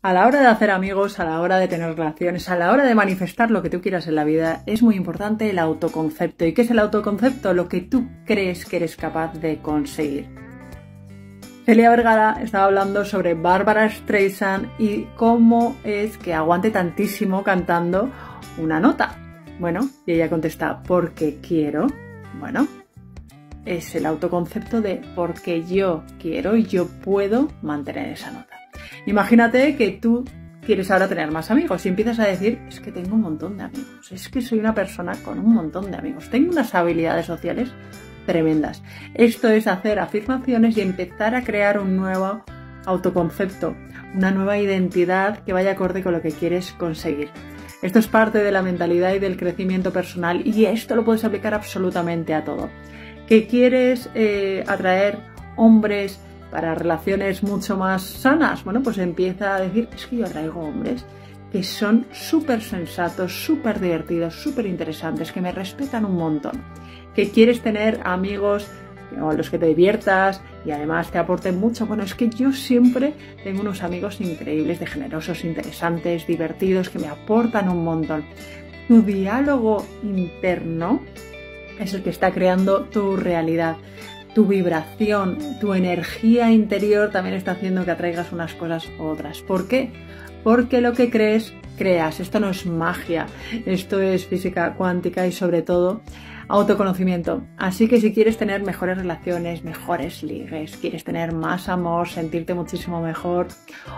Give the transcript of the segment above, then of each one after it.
A la hora de hacer amigos, a la hora de tener relaciones, a la hora de manifestar lo que tú quieras en la vida, es muy importante el autoconcepto. ¿Y qué es el autoconcepto? Lo que tú crees que eres capaz de conseguir. Celia Vergara estaba hablando sobre Barbara Streisand y cómo es que aguante tantísimo cantando una nota. Bueno, y ella contesta, porque quiero. Bueno, es el autoconcepto de porque yo quiero y yo puedo mantener esa nota. Imagínate que tú quieres ahora tener más amigos y empiezas a decir, es que tengo un montón de amigos, es que soy una persona con un montón de amigos, tengo unas habilidades sociales tremendas. Esto es hacer afirmaciones y empezar a crear un nuevo autoconcepto, una nueva identidad que vaya acorde con lo que quieres conseguir. Esto es parte de la mentalidad y del crecimiento personal y esto lo puedes aplicar absolutamente a todo. ¿Que quieres eh, atraer hombres para relaciones mucho más sanas, bueno, pues empieza a decir, es que yo traigo hombres que son súper sensatos, súper divertidos, súper interesantes, que me respetan un montón, que quieres tener amigos a los que te diviertas y además te aporten mucho. Bueno, es que yo siempre tengo unos amigos increíbles, de generosos, interesantes, divertidos, que me aportan un montón. Tu diálogo interno es el que está creando tu realidad tu vibración, tu energía interior también está haciendo que atraigas unas cosas u otras. ¿Por qué? Porque lo que crees, creas. Esto no es magia, esto es física cuántica y sobre todo autoconocimiento. Así que si quieres tener mejores relaciones, mejores ligues, quieres tener más amor, sentirte muchísimo mejor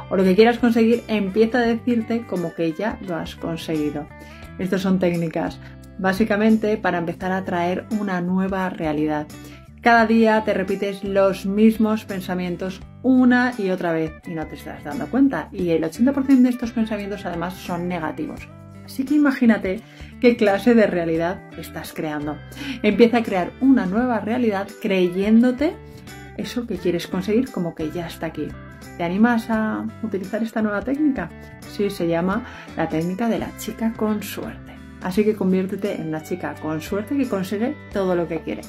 o lo que quieras conseguir, empieza a decirte como que ya lo has conseguido. Estas son técnicas básicamente para empezar a traer una nueva realidad. Cada día te repites los mismos pensamientos una y otra vez y no te estás dando cuenta. Y el 80% de estos pensamientos además son negativos. Así que imagínate qué clase de realidad estás creando. Empieza a crear una nueva realidad creyéndote eso que quieres conseguir como que ya está aquí. ¿Te animas a utilizar esta nueva técnica? Sí, se llama la técnica de la chica con suerte. Así que conviértete en una chica con suerte que consigue todo lo que quiere.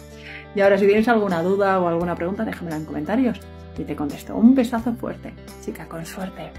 Y ahora si tienes alguna duda o alguna pregunta, déjamela en comentarios y te contesto. Un besazo fuerte, chica con suerte.